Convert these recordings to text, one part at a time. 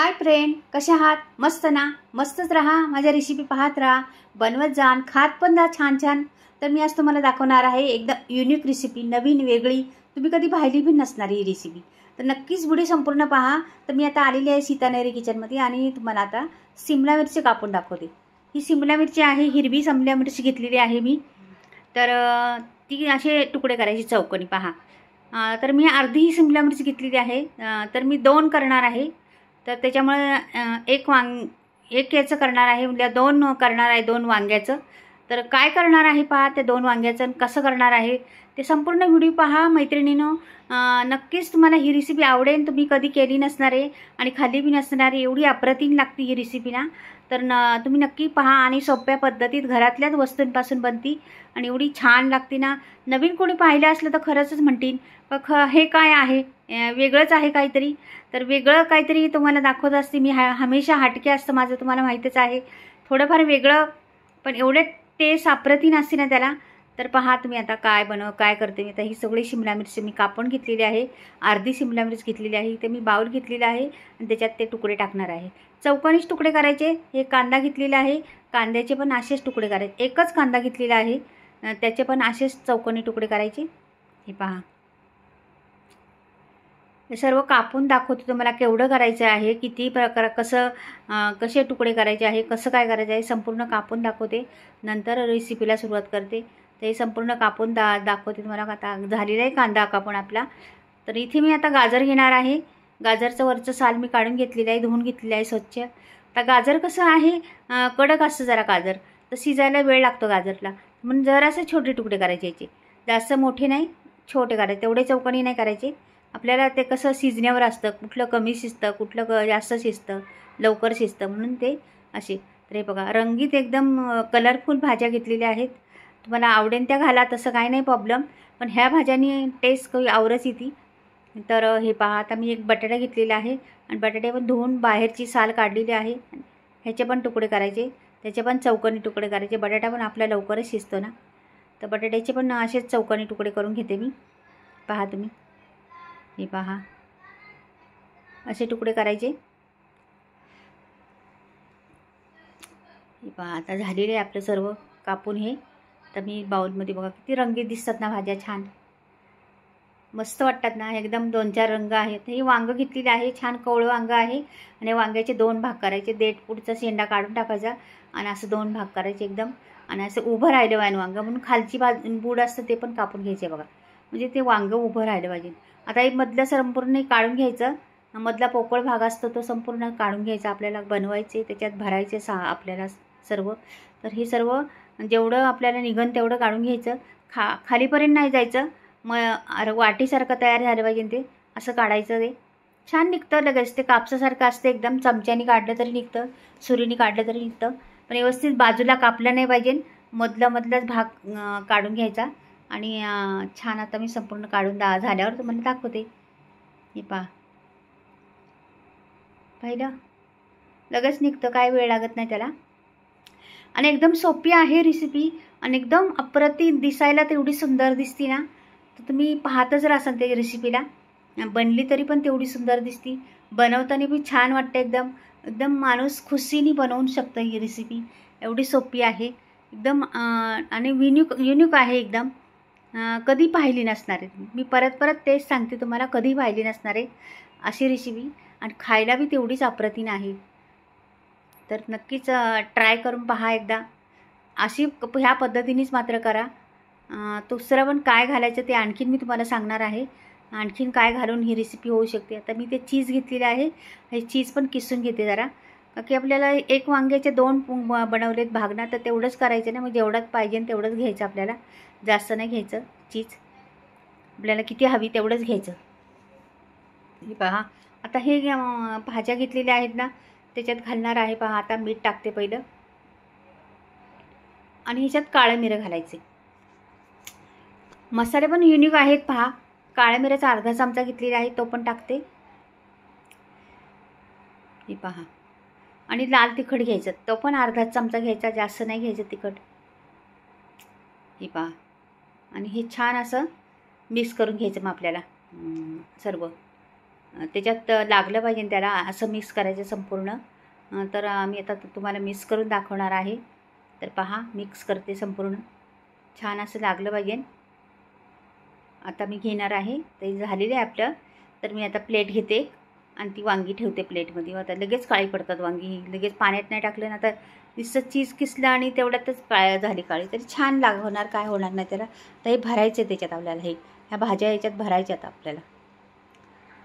Hi friend कशा आहात? मस्त ना? मस्तच राहा माझ्या रेसिपी पाहत राहा. बनवत जाण खात पण जा छान छान. तर मी आज तुम्हाला दाखवणार आहे एकदम युनिक रेसिपी नवीन वेगळी. तुम्ही कधी पाहिली बी नसणार ही रेसिपी तर नक्कीच व्हिडिओ संपूर्ण पहा. तर मी आता आलेली आहे सीतानेरी किचनमध्ये आणि तुम्हाला आता सिमला मिरची कापून दाखवते. ही सिमला मिरची आहे हिरवी सिमला मिरची घेतलेली आहे मी. तर ती असे तुकडे करायचे चौकणी पहा. तर मी अर्धी ही सिमला मिरची घेतलेली आहे. तर मी दोन करणार आहे. तर त्याच्यामुळे एक वांग एक याचं करणार आहे म्हणजे दोन करणार आहे दोन वांग्याचं. तर काय करणार आहे पहा ते दोन वांग्याचं आणि कसं करणार आहे ते संपूर्ण व्हिडिओ पहा मैत्रिणीनं. नक्कीच तुम्हाला ही रेसिपी आवडेल तुम्ही कधी केली नसणार आहे आणि खाली बी नसणार आहे एवढी अप्रतिम लागते ही रेसिपी ना. तर न तुम्ही नक्की पहा आणि सोप्या पद्धतीत घरातल्याच वस्तूंपासून बनती आणि एवढी छान लागते ना. नवीन कोणी पाहिलं असलं तर खरंच म्हणतील ख हे काय आहे? वेगळंच आहे काहीतरी. तर वेगळं काहीतरी तुम्हाला दाखवत असते. मी हा हमेशा हटके असतं माझं तुम्हाला माहीतच आहे. थोडंफार वेगळं पण एवढे टेस्ट सापरती नसते ना त्याला. तर पहा तुम्ही आता काय बनव काय करते मी. आता ही सगळी शिमला मिरची मी कापून घेतलेली आहे. अर्धी शिमला मिरच घेतलेली आहे. ते मी बाऊल घेतलेलं आहे आणि त्याच्यात ते तुकडे टाकणार आहे. चौकोनीच तुकडे करायचे. हे कांदा घेतलेला आहे. कांद्याचे पण असेच तुकडे करायचे. एकच कांदा घेतलेला आहे. त्याचे पण असेच चौकोनी तुकडे करायचे. हे पहा. सर्व कापून दाखवते तुम्हाला केवढं करायचं आहे किती प्रकार कसं कसे तुकडे करायचे आहे कसं काय करायचं आहे संपूर्ण कापून दाखवते. नंतर रेसिपीला सुरुवात करते. तर हे संपूर्ण कापून दा दाखवते तुम्हाला. आता झालेला आहे कांदा कापून आपला. तर इथे मी आता गाजर घेणार आहे. गाजरचं वरचं साल मी काढून घेतलेलं आहे धुवून घेतलेलं आहे स्वच्छ. आता गाजर कसं आहे कडक असतं जरा गाजर. तर शिजायला वेळ लागतो गाजरला. म्हणून जरासे छोटे तुकडे करायचे याचे. जास्त मोठे नाही छोटे करायचे. तेवढे चौकणी नाही करायचे. आपल्याला ते कसं शिजण्यावर असतं कुठलं कमी शिजतं कुठलं क जास्त शिजतं लवकर शिजतं म्हणून ते असे. तर हे बघा रंगीत एकदम कलरफुल भाज्या घेतलेल्या आहेत. तुम्हाला आवडेल त्या घाला तसं काही नाही प्रॉब्लेम पण ह्या भाज्यांनी टेस्ट काही आवरच येते. तर हे पहा आता मी एक बटाटा घेतलेला आहे आणि बटाटे पण धुवून बाहेरची साल काढलेली आहे. ह्याचे पण तुकडे करायचे. त्याचे पण चौकनी तुकडे करायचे. बटाटा पण आपला लवकरच शिजतो ना. तर बटाट्याचे पण असेच चौकनी तुकडे करून घेते मी. पहा तुम्ही. हे पहा. असे तुकडे करायचे. हे पहा आता झालेले आहे आपलं सर्व कापून हे. तर मी बाऊलमध्ये बघा किती रंगीत दिसतात ना भाज्या छान. मस्त वाटतात ना एकदम दोन चार रंग आहेत. हे वांगं घेतलेली आहे छान कवळं वांगं आहे. आणि वांग्याचे दोन भाग करायचे देठ पुढचा शेंडा काढून टाकायचा आणि असं दोन भाग करायचे एकदम. आणि असं उभं राहिलं पाहिजे वांगं म्हणून खालची बाज बूड असतं ते पण कापून घ्यायचे बघा. म्हणजे ते वांगं उभं राहिलं पाहिजे. आता हे मधलं संपूर्ण काढून घ्यायचं. मधला पोकळ भाग असतो तो संपूर्ण काढून घ्यायचा. आपल्याला बनवायचे त्याच्यात भरायचे सहा आपल्याला सर्व. तर हे सर्व जेवढं आपल्याला निघन तेवढं काढून घ्यायचं. खा खालीपर्यंत नाही जायचं. मग अरे वाटीसारखं तयार झालं पाहिजे ते. असं काढायचं ते. छान निघतं लगेच. ते कापसासारखं असतं एकदम. चमच्याने काढलं तरी निघतं. सुरीने काढलं तरी निघतं. पण व्यवस्थित बाजूला कापलं नाही पाहिजे मधला मधलाच भाग काढून घ्यायचा. आणि छान आता मी संपूर्ण काढून दा झाल्यावर तुम्हाला दाखवते. हे पहा. पाहिलं? लगेच निघतं काय वेळ लागत नाही त्याला. आणि एकदम सोपी आहे रेसिपी आणि एकदम अप्रतिम दिसायला तेवढी सुंदर दिसती ना. तर तुम्ही पाहतच राहाल त्या रेसिपीला बनली तरी पण तेवढी सुंदर दिसती. बनवताना बी छान वाटतं एकदम. एकदम माणूस खुशीने बनवू शकतं ही रेसिपी एवढी सोपी आहे. एकदम आणि विन्यू युनिक आहे एकदम. कधी पाहिली नसणार आहे. मी परत परत तेच सांगते तुम्हाला कधी पाहिली नसणार आहे अशी रेसिपी आणि खायला बी तेवढीच अप्रतिम आहे. तर नक्कीच ट्राय करून पहा एकदा. अशी ह्या पद्धतीनेच मात्र करा. दुसरं पण काय घालायचं ते आणखीन मी तुम्हाला सांगणार आहे. आणखीन काय घालून ही रेसिपी होऊ शकते. आता मी ते चीज घेतलेलं आहे. हे चीज पण किसून घेते जरा. की आपल्याला एक वांग्याचे दोन बनवलेत भागना तर तेवढंच करायचं ना. मग जेवढंच पाहिजे तेवढंच घ्यायचं आपल्याला. जास्त नाही घ्यायचं चीज. आपल्याला किती हवी तेवढंच घ्यायचं. हे पहा. आता हे भाज्या घेतलेल्या आहेत ना त्याच्यात घालणार आहे पहा. आता मीठ टाकते पहिलं. आणि ह्याच्यात काळं मिरं घालायचे. मसाले पण युनिक आहेत पहा. काळ्या मिऱ्याचा अर्धा चमचा घेतलेला आहे तो पण टाकते. हे पहा. आणि लाल तिखट घ्यायचं. तो पण अर्धा चमचा घ्यायचा जास्त नाही घ्यायचं तिखट. हे पहा. आणि हे छान असं मिक्स करून घ्यायचं मग आपल्याला. सर्व. त्याच्यात लागलं पाहिजे त्याला असं मिक्स करायचं संपूर्ण. तर मी आता तुम्हाला मिक्स करून दाखवणार आहे. तर पहा मिक्स करते संपूर्ण. छान असं लागलं पाहिजे. आता मी घेणार आहे. ते झालेलं आहे आपलं. तर मी आता प्लेट घेते. आणि ती वांगी ठेवते प्लेटमध्ये. आता लगेच काळी पडतात वांगी. लगेच पाण्यात नाही टाकलं ना तर नुसतं चीज किसलं आणि तेवढ्यातच काळ्या झाली काळी. तरी छान लाग होणार काय होणार नाही त्याला. तर हे भरायचं त्याच्यात आपल्याला. हे ह्या भाज्या याच्यात भरायच्यात आपल्याला.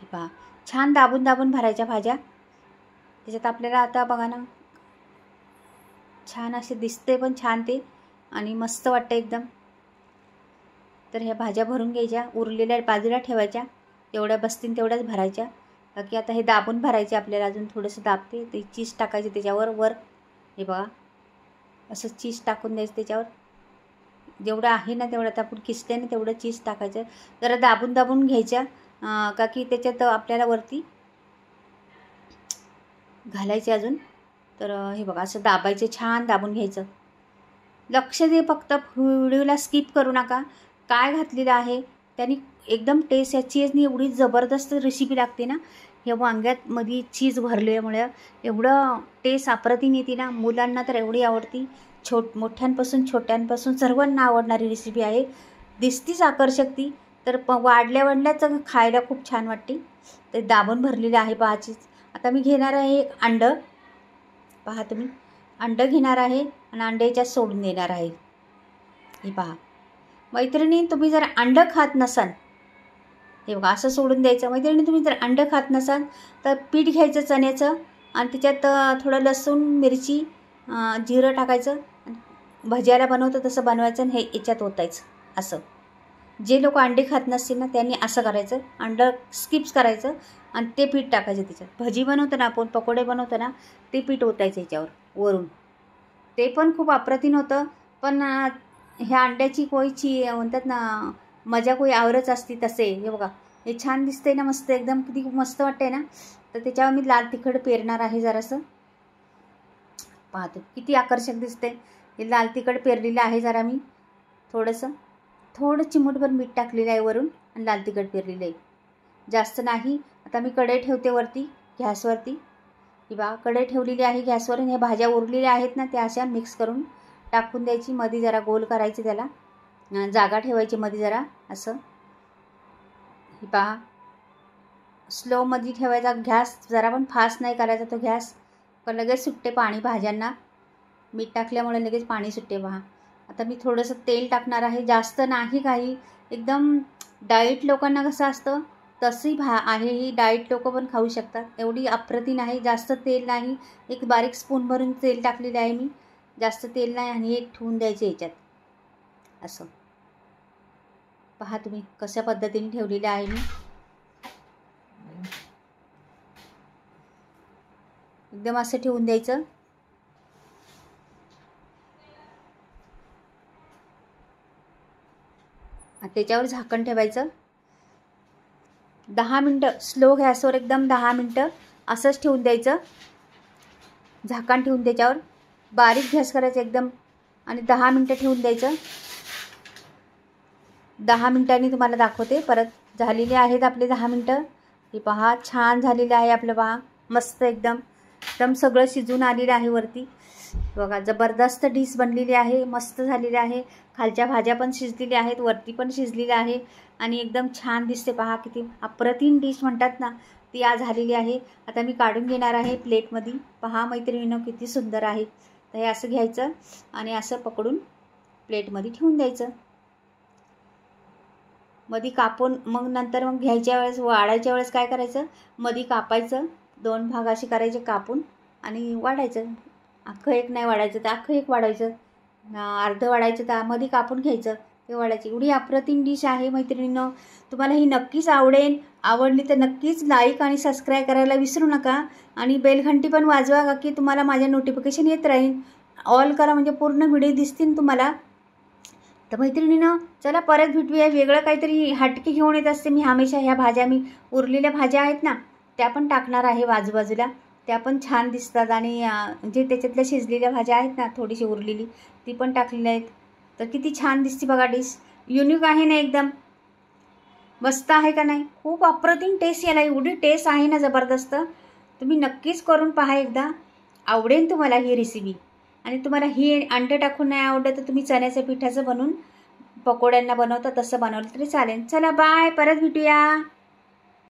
हे पहा. छान दाबून दाबून भरायच्या भाज्या. त्याच्यात आपल्याला आता बघा ना छान असे दिसते पण छान ते आणि मस्त वाटतं एकदम. तर ह्या भाज्या भरून घ्यायच्या. उरलेल्या बाजूला ठेवायच्या. जेवढ्या बसतील तेवढ्याच भरायच्या. की आता हे दाबून भरायचे आपल्याला अजून थोडंसं दाबते ते चीज टाकायचे त्याच्यावर वर. हे बघा. असं चीज टाकून द्यायचं त्याच्यावर. जेवढं आहे ना तेवढं आता आपण किसल्याने ना तेवढं चीज टाकायचं. जरा दाबून दाबून घ्यायच्या. का की त्याच्यात आपल्याला वरती घालायचे अजून. तर हे बघा असं दाबायचं छान दाबून घ्यायचं. लक्ष दे फक्त व्हिडिओला स्किप करू नका. काय घातलेलं आहे? त्यांनी एकदम टेस्ट या चीजनी एवढी जबरदस्त रेसिपी लागते ना. या वांग्यात मध्ये चीज भरल्यामुळे एवढं टेस्ट अप्रतिम येते ना मुलांना तर एवढी आवडती. छोट मोठ्यांपासून छोट्यांपासून सर्वांना आवडणारी रेसिपी आहे. दिसतीच आकर्षक ती. तर प वाढल्या वाढल्याच खायला खूप छान वाटते. ते दाबून भरलेलं आहे पहाचीच आता मी घेणार आहे एक अंडं. पहा तुम्ही. अंडं घेणार आहे आणि अंड्याच्या सोडून देणार आहे. हे पहा. मैत्रिणी तुम्ही जर अंडं खात नसाल हे बघा असं सोडून द्यायचं. म्हणजे मैत्रिणी तुम्ही जर अंडं खात नसाल तर पीठ घ्यायचं चण्याचं आणि त्याच्यात थोडं लसूण मिरची जिरं टाकायचं. भज्याला बनवतं तसं बनवायचं आणि हे याच्यात ओतायचं असं. जे लोक अंडे खात नसतील ना त्यांनी असं करायचं. अंडं स्किप्स करायचं आणि ते पीठ टाकायचं त्याच्यात. भजी बनवतो ना आपण पकोडे बनवतो ना ते पीठ ओतायचं याच्यावर वरून. ते पण खूप अप्रतिम होतं. पण ह्या अंड्याची कोयची म्हणतात ना मजा कोई आवरच असती तसे. हे बघा हे छान दिसते ना मस्त एकदम किती मस्त वाटते ना. तर त्याच्यावर मी लाल तिखट पेरणार आहे जरासं. पाहतो किती आकर्षक दिसते हे लाल तिखट पेरलेलं आहे जरा मी थोडंसं. थोडं चिमूटभर मीठ टाकलेलं आहे वरून आणि लाल तिखट पेरलेलं आहे. जास्त नाही आता मी कढई ठेवते वरती गॅसवरती. किंवा कढई ठेवलेली आहे गॅसवर आणि ह्या भाज्या उरलेल्या आहेत ना त्या अशा मिक्स करून टाकून द्यायची मध्ये जरा गोल करायची त्याला. जागा ठेवायची मध्ये जरा. असं. हे पहा. स्लोमध्ये ठेवायचा गॅस जरा पण फास्ट नाही करायचा तो गॅस. पण लगेच सुटते पाणी भाज्यांना. मीठ टाकल्यामुळे लगेच पाणी सुटते पहा. आता मी थोडंसं तेल टाकणार आहे. जास्त नाही काही. एकदम डाईट लोकांना कसं असतं? तसंही भा आहे ही डाईट लोकं पण खाऊ शकतात. एवढी अप्रतिम आहे जास्त तेल नाही. एक बारीक स्पून भरून तेल टाकलेलं आहे मी. जास्त तेल नाही आणि एक ठेवून द्यायचे याच्यात. असं. पहा तुम्ही कशा पद्धतीने ठेवलेलं आहे मी. एकदम असं ठेवून द्यायचं. त्याच्यावर झाकण ठेवायचं. दहा मिनटं स्लो गॅसवर एकदम दहा मिनटं असंच ठेवून द्यायचं. झाकण ठेवून त्याच्यावर बारीक गॅस करायचं एकदम. आणि दहा मिनटं ठेवून द्यायचं. दहा मिनटांनी तुम्हाला दाखवते. परत झालेले आहेत आपले दहा मिनटं. हे पहा छान झालेलं आहे आपलं पहा. मस्त एकदम. एकदम सगळं शिजून आलेलं आहे वरती. बघा जबरदस्त डिश बनलेली आहे. मस्त झालेली आहे. खालच्या भाज्या पण शिजलेल्या आहेत वरती पण शिजलेली आहे. आणि एकदम छान दिसते पहा किती अप्रतिम डिश म्हणतात ना ती आज झालेली आहे. आता मी काढून घेणार आहे प्लेटमध्ये. पहा मैत्रिणीनं किती सुंदर आहे. तर हे असं घ्यायचं आणि असं पकडून प्लेटमध्ये ठेवून द्यायचं. मधी कापून मग नंतर मग घ्यायच्या वेळेस वाढायच्या वेळेस काय करायचं? मधी कापायचं दोन भाग असे करायचे कापून आणि वाढायचं. अख्खं एक नाही वाढायचं तर अख्खं एक वाढायचं. अर्धं वाढायचं तर मध्ये कापून घ्यायचं ते वाढायची. एवढी अप्रतिम डिश आहे मैत्रिणीनं. तुम्हाला ही नक्कीच आवडेल. आवडली तर नक्कीच लाईक आणि सबस्क्राईब करायला विसरू नका. आणि बेलघंटी पण वाजवा का की तुम्हाला माझ्या नोटिफिकेशन येत राहील. ऑल करा म्हणजे पूर्ण व्हिडिओ दिसतील तुम्हाला. तर मैत्रिणीनं चला परत भेटूया वेगळं काहीतरी हटके घेऊन येत असते मी हमेशा ह्या भाज्या मी उरलेल्या भाज्या आहेत ना त्या पण टाकणार आहे बाजूबाजूला. त्या पण छान दिसतात आणि जे त्याच्यातल्या शिजलेल्या भाज्या आहेत ना थोडीशी उरलेली ती पण टाकलेल्या आहेत. तर किती छान दिसते बघा डिश. युनिक आहे ना एकदम. मस्त आहे का नाही? खूप अप्रतिम टेस्ट याला एवढी टेस्ट आहे ना जबरदस्त. तुम्ही नक्कीच करून पहा एकदा. आवडेल तुम्हाला ही रेसिपी आणि तुम्हाला ही अंडे टाकून नाही आवडलं तर तुम्ही चण्याच्या पिठाचं बनवून पकोड्यांना बनवता तसं बनवलं तरी चालेल. चला बाय परत भेटूया.